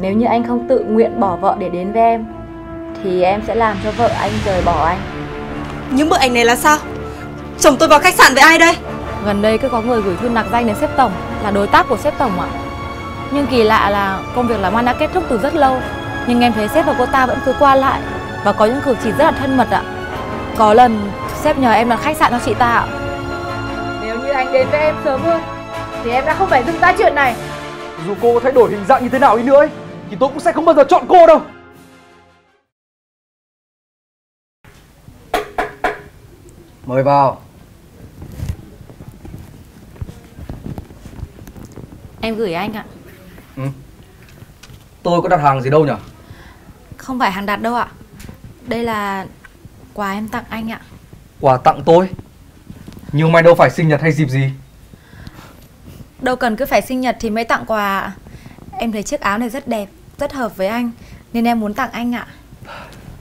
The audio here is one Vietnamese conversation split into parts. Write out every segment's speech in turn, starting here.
Nếu như anh không tự nguyện bỏ vợ để đến với em Thì em sẽ làm cho vợ anh rời bỏ anh. Những bức ảnh này là sao? Chồng tôi vào khách sạn với ai đây? Gần đây cứ có người gửi thư nặc danh đến sếp tổng Là đối tác của sếp tổng ạ. Nhưng kỳ lạ là công việc làm ăn đã kết thúc từ rất lâu Nhưng em thấy sếp và cô ta vẫn cứ qua lại Và có những cử chỉ rất là thân mật ạ. Có lần sếp nhờ em đặt khách sạn cho chị ta ạ. Nếu như anh đến với em sớm hơn Thì em đã không phải dưng ra chuyện này. Dù cô có thay đổi hình dạng như thế nào đi nữa ấy, Thì tôi cũng sẽ không bao giờ chọn cô đâu. Mời vào. Em gửi anh ạ. Tôi có đặt hàng gì đâu nhỉ? Không phải hàng đặt đâu ạ. Đây là quà em tặng anh ạ. Quà tặng tôi? Nhưng mày đâu phải sinh nhật hay dịp gì? Đâu cần cứ phải sinh nhật thì mới tặng quà. Em thấy chiếc áo này rất đẹp, rất hợp với anh Nên em muốn tặng anh ạ.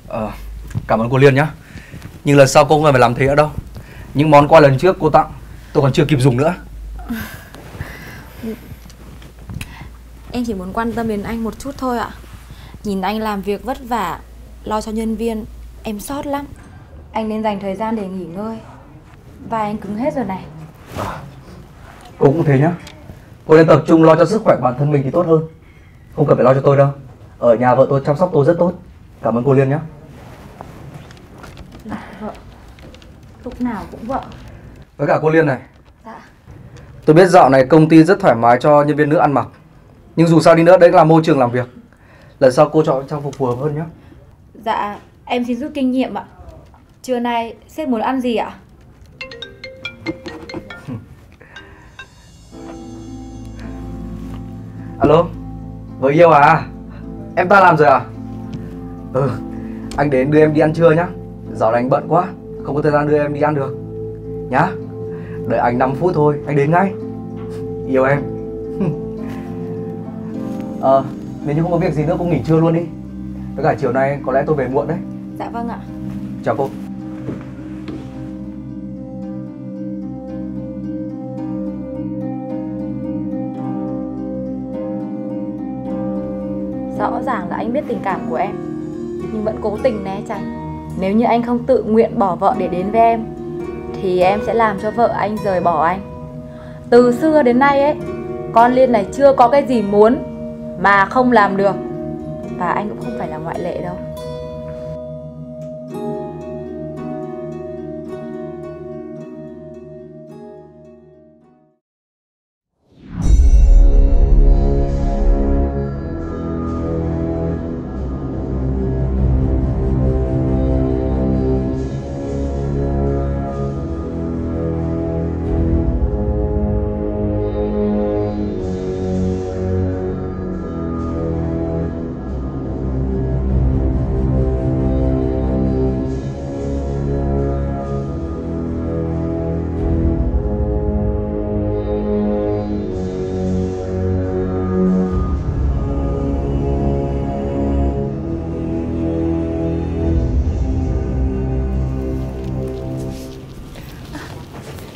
Ờ, cảm ơn cô Liên nhá. Nhưng lần sau cô không cần phải làm thế nữa đâu. Những món quà lần trước cô tặng Tôi còn chưa kịp dùng nữa. Em chỉ muốn quan tâm đến anh một chút thôi ạ. Nhìn anh làm việc vất vả Lo cho nhân viên Em sót lắm. Anh nên dành thời gian để nghỉ ngơi. Vai anh cứng hết rồi này. Cô cũng thế nhá. Cô nên tập trung lo cho sức khỏe bản thân mình thì tốt hơn Không cần phải lo cho tôi đâu. Ở nhà vợ tôi chăm sóc tôi rất tốt. Cảm ơn cô Liên nhé. Lại vợ. Lúc nào cũng vợ. Với cả cô Liên này. Dạ. Tôi biết dạo này công ty rất thoải mái cho nhân viên nữ ăn mặc. Nhưng dù sao đi nữa đấy là môi trường làm việc. Lần sau cô chọn trang phục phù hợp hơn nhé. Dạ em xin rút kinh nghiệm ạ. Trưa nay sếp muốn ăn gì ạ? Alo Vợ yêu à? Em ta làm rồi à? Ừ Anh đến đưa em đi ăn trưa nhá. Dạo này anh bận quá Không có thời gian đưa em đi ăn được. Nhá Đợi anh 5 phút thôi Anh đến ngay. Yêu em. Ờ Nếu như không có việc gì nữa cô nghỉ trưa luôn đi. Với cả chiều nay có lẽ tôi về muộn đấy. Dạ vâng ạ. Chào cô anh biết tình cảm của em. Nhưng vẫn cố tình né tránh. Nếu như anh không tự nguyện bỏ vợ để đến với em, Thì em sẽ làm cho vợ anh rời bỏ anh. Từ xưa đến nay ấy, Con Liên này chưa có cái gì muốn Mà không làm được. Và anh cũng không phải là ngoại lệ đâu.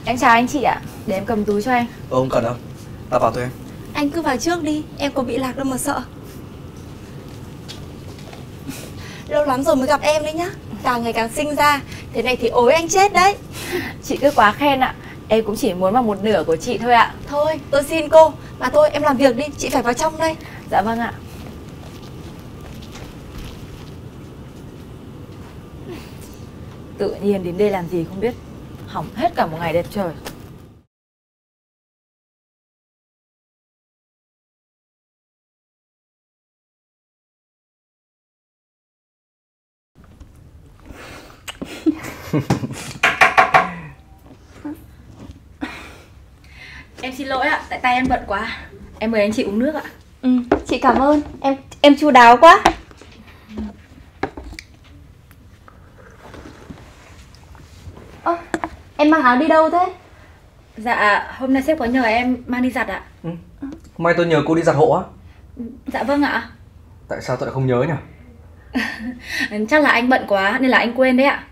Em chào anh chị ạ. Để em cầm túi cho anh. Ờ không cần đâu. Ta vào thôi em. Anh cứ vào trước đi. Em có bị lạc đâu mà sợ. Lâu lắm rồi mới gặp em đấy nhá. Càng ngày càng sinh ra. Thế này thì ối anh chết đấy. Chị cứ quá khen ạ. Em cũng chỉ muốn vào một nửa của chị thôi ạ. Thôi tôi xin cô. Mà thôi em làm việc đi. Chị phải vào trong đây. Dạ vâng ạ. Tự nhiên đến đây làm gì không biết Hỏng hết cả một ngày đẹp trời. Em xin lỗi ạ, tại tay em bận quá. Em mời anh chị uống nước ạ. Ừ chị cảm ơn. Em em chu đáo quá Ơ em mang áo đi đâu thế? Dạ, hôm nay sếp có nhờ em mang đi giặt ạ. Hôm nay tôi nhờ cô đi giặt hộ á. Dạ vâng ạ. Tại sao tôi lại không nhớ nhỉ? Chắc là anh bận quá nên là anh quên đấy ạ.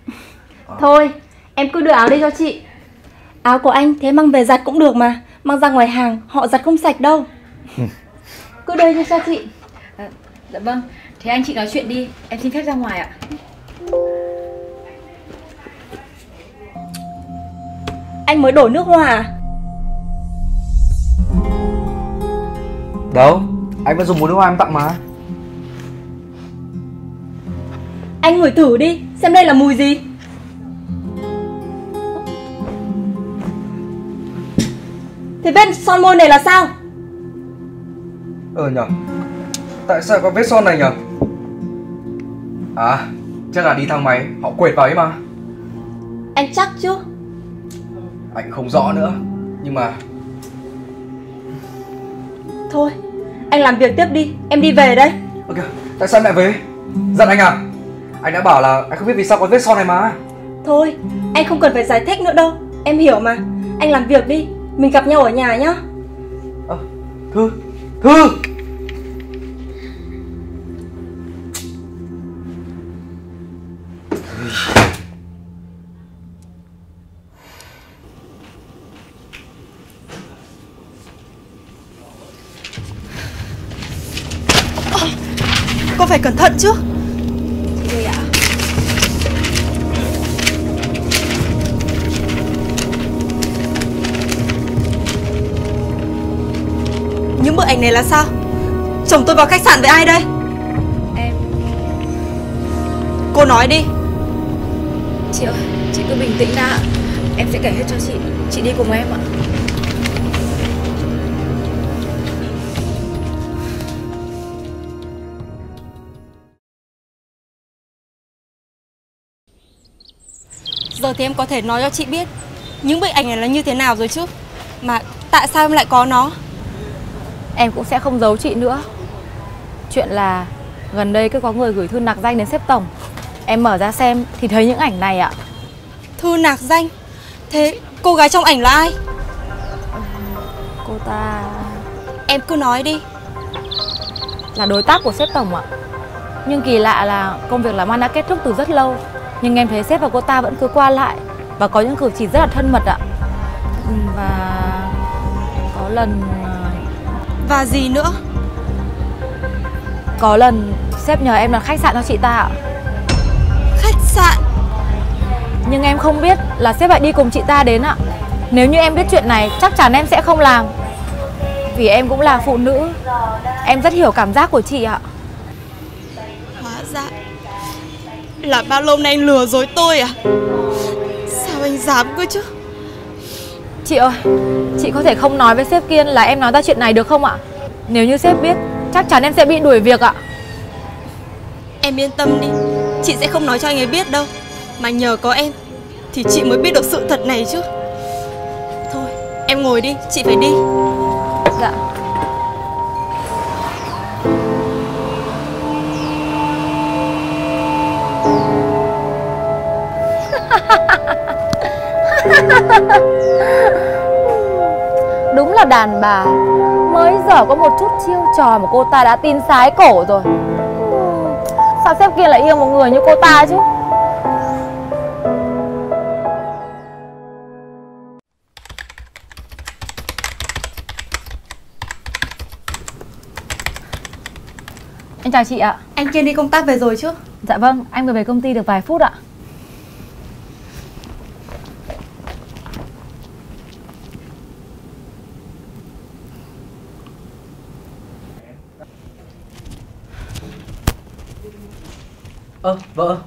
Thôi em cứ đưa áo đi cho chị. Áo của anh thế mang về giặt cũng được mà. Mang ra ngoài hàng họ giặt không sạch đâu. Cứ đưa cho chị. À, dạ vâng, thế anh chị nói chuyện đi, em xin phép ra ngoài ạ. Anh mới đổ nước hoa à? Đâu, anh vẫn dùng mùi nước hoa em tặng mà Anh ngửi thử đi, xem đây là mùi gì Thế vết son môi này là sao? Ờ nhở Tại sao có vết son này nhở À Chắc là đi thang máy Họ quệt vào ấy mà Anh chắc chứ? Anh không rõ nữa. Nhưng mà Thôi, anh làm việc tiếp đi, em đi về đây. Ok Tại sao lại về? Giận anh à? Anh đã bảo là anh không biết vì sao có vết son này mà. Thôi, anh không cần phải giải thích nữa đâu. Em hiểu mà, anh làm việc đi. Mình gặp nhau ở nhà nhá. Ơ Thư Thư Ảnh này là sao? Chồng tôi vào khách sạn với ai đây? Em, Cô nói đi chị ơi, chị cứ bình tĩnh đã. Em sẽ kể hết cho chị, chị đi cùng em ạ. Giờ thì em có thể nói cho chị biết Những bức ảnh này là như thế nào rồi chứ Mà tại sao em lại có nó Em cũng sẽ không giấu chị nữa. Chuyện là gần đây cứ có người gửi thư nạc danh đến sếp tổng. Em mở ra xem thì thấy những ảnh này ạ. Thư nạc danh Thế cô gái trong ảnh là ai Cô ta Em cứ nói đi là đối tác của sếp tổng ạ. Nhưng kỳ lạ là công việc làm ăn đã kết thúc từ rất lâu. Nhưng em thấy sếp và cô ta vẫn cứ qua lại và có những cử chỉ rất là thân mật ạ. Và có lần Và gì nữa có lần sếp nhờ em đặt khách sạn cho chị ta ạ. Khách sạn Nhưng em không biết là sếp lại đi cùng chị ta đến ạ. Nếu như em biết chuyện này chắc chắn em sẽ không làm. Vì em cũng là phụ nữ. Em rất hiểu cảm giác của chị ạ. Hóa ra Là bao lâu nay anh lừa dối tôi à Sao anh dám cơ chứ Chị ơi, chị có thể không nói với sếp Kiên là em nói ra chuyện này được không ạ? Nếu như sếp biết, chắc chắn em sẽ bị đuổi việc ạ. Em yên tâm đi Chị sẽ không nói cho anh ấy biết đâu Mà nhờ có em Thì chị mới biết được sự thật này chứ Thôi em ngồi đi Chị phải đi Dạ. Đúng là đàn bà. Mới giờ có một chút chiêu trò mà cô ta đã tin sái cổ rồi. Sao sếp kia lại yêu một người như cô ta chứ? Em chào chị ạ. Anh Kiên đi công tác về rồi chứ? Dạ vâng, anh vừa về công ty được vài phút ạ Ơ vợ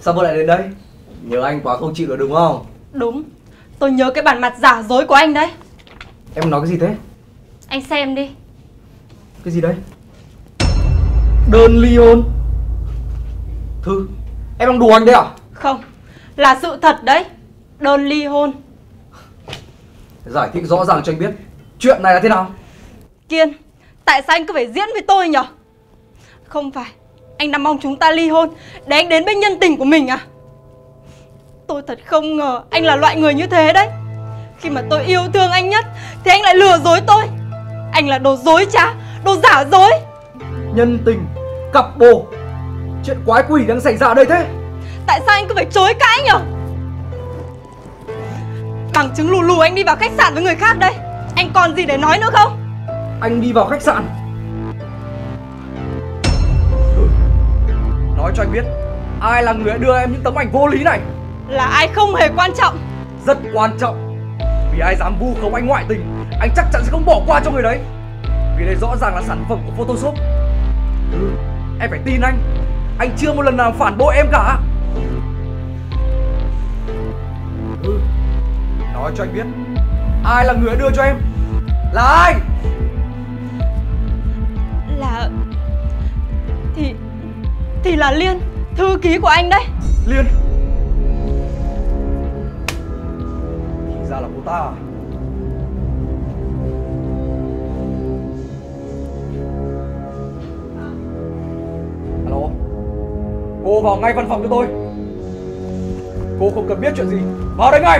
Sao vợ lại đến đây? Nhớ anh quá không chịu được đúng không? Đúng Tôi nhớ cái bản mặt giả dối của anh đấy. Em nói cái gì thế? Anh xem đi. Cái gì đấy? Đơn ly hôn Thư Em đang đùa anh đấy à? Không Là sự thật đấy. Đơn ly hôn Giải thích rõ ràng cho anh biết Chuyện này là thế nào? Kiên Tại sao anh cứ phải diễn với tôi nhở? Không phải Anh đang mong chúng ta ly hôn Để anh đến bên nhân tình của mình à? Tôi thật không ngờ Anh là loại người như thế đấy. Khi mà tôi yêu thương anh nhất Thì anh lại lừa dối tôi. Anh là đồ dối trá Đồ giả dối. Nhân tình Cặp bồ. Chuyện quái quỷ đang xảy ra ở đây thế. Tại sao anh cứ phải chối cãi nhở? Bằng chứng lù lù anh đi vào khách sạn với người khác đây. Anh còn gì để nói nữa không? Anh đi vào khách sạn cho anh biết. Ai là người đưa em những tấm ảnh vô lý này? Là ai không hề quan trọng. Rất quan trọng. Vì ai dám vu khống anh ngoại tình Anh chắc chắn sẽ không bỏ qua cho người đấy. Vì đây rõ ràng là sản phẩm của Photoshop. Ừ, em phải tin anh. Anh chưa một lần nào phản bội em cả. Ừ, nói cho anh biết Ai là người đưa cho em? Là ai Thì là Liên Thư ký của anh đấy. Liên. Thì ra là cô ta. À Alo. Cô vào ngay văn phòng cho tôi. Cô không cần biết chuyện gì. Vào đây ngay.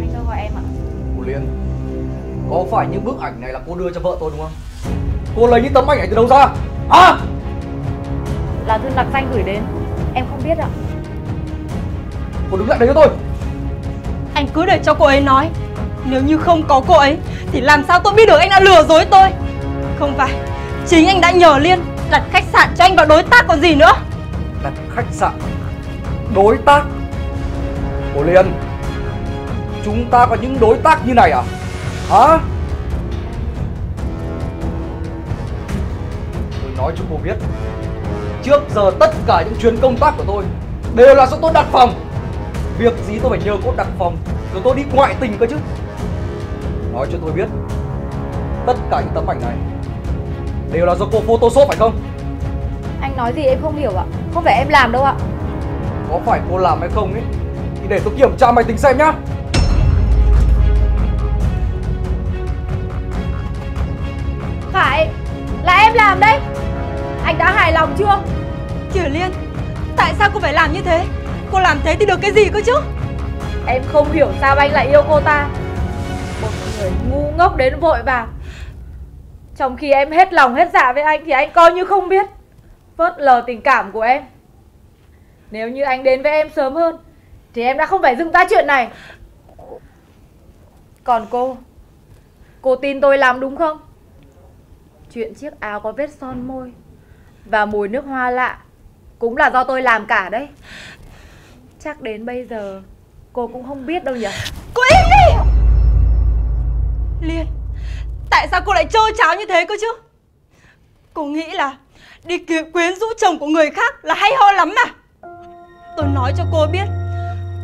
Anh cho gọi em ạ. Cô Liên Có phải những bức ảnh này là cô đưa cho vợ tôi đúng không Cô lấy những tấm ảnh này từ đâu ra? Hả? Là thư nặc danh gửi đến. Em không biết ạ. Cô đứng lại đấy cho tôi. Anh cứ để cho cô ấy nói. Nếu như không có cô ấy Thì làm sao tôi biết được anh đã lừa dối tôi? Không phải. Chính anh đã nhờ Liên đặt khách sạn cho anh vào đối tác còn gì nữa? Đặt khách sạn. Đối tác? Cô liên chúng ta có những đối tác như này à? Hả nói cho cô biết. Trước giờ tất cả những chuyến công tác của tôi đều là do tôi đặt phòng. Việc gì tôi phải nhờ cô đặt phòng rồi tôi đi ngoại tình cơ chứ? Nói cho tôi biết tất cả những tấm ảnh này đều là do cô photoshop phải không? Anh nói gì em không hiểu ạ. Không phải em làm đâu ạ. Có phải cô làm hay không ấy Thì để tôi kiểm tra máy tính xem nhá. Phải Là em làm đấy anh đã hài lòng chưa? Kìa Liên, Tại sao cô phải làm như thế? Cô làm thế thì được cái gì cơ chứ? Em không hiểu sao anh lại yêu cô ta. Một người ngu ngốc đến vội vàng. Trong khi em hết lòng hết dạ với anh Thì anh coi như không biết. Vớt lờ tình cảm của em. Nếu như anh đến với em sớm hơn, Thì em đã không phải dừng ra chuyện này. Còn cô Cô tin tôi làm đúng không? Chuyện chiếc áo có vết son môi. Và mùi nước hoa lạ. Cũng là do tôi làm cả đấy. Chắc đến bây giờ Cô cũng không biết đâu nhỉ? Cô im đi! Liên Tại sao cô lại trơ cháo như thế cơ chứ? Cô nghĩ là Đi kiếm quyến rũ chồng của người khác là hay ho lắm mà. Tôi nói cho cô biết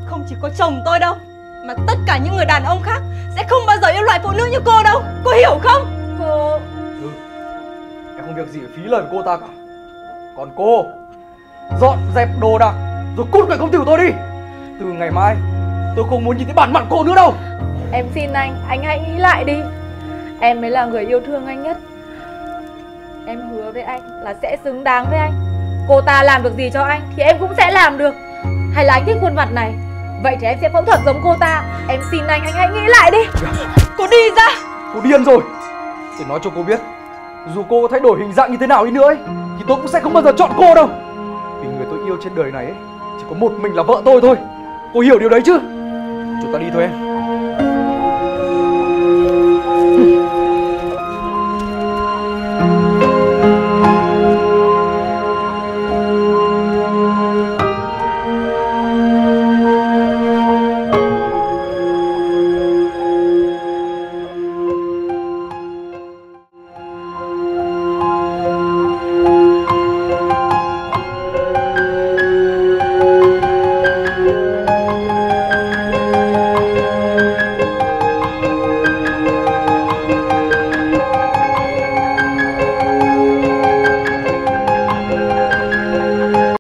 Không chỉ có chồng tôi đâu Mà tất cả những người đàn ông khác Sẽ không bao giờ yêu loại phụ nữ như cô đâu. Cô hiểu không? Cô Ừ. Em không việc gì phải phí lời của cô ta cả Còn cô Dọn dẹp đồ đạc Rồi cút khỏi công ty của tôi đi. Từ ngày mai Tôi không muốn nhìn thấy bản mặt cô nữa đâu. Em xin anh, anh hãy nghĩ lại đi. Em mới là người yêu thương anh nhất. Em hứa với anh là sẽ xứng đáng với anh. Cô ta làm được gì cho anh thì em cũng sẽ làm được. Hay là anh thích khuôn mặt này Vậy thì em sẽ phẫu thuật giống cô ta. Em xin anh, anh hãy nghĩ lại đi. Cô đi ra. Cô điên rồi. Để nói cho cô biết Dù cô có thay đổi hình dạng như thế nào đi nữa ấy, thì tôi cũng sẽ không bao giờ chọn cô đâu. Vì người tôi yêu trên đời này ấy, Chỉ có một mình là vợ tôi thôi. Cô hiểu điều đấy chứ? Chúng ta đi thôi em.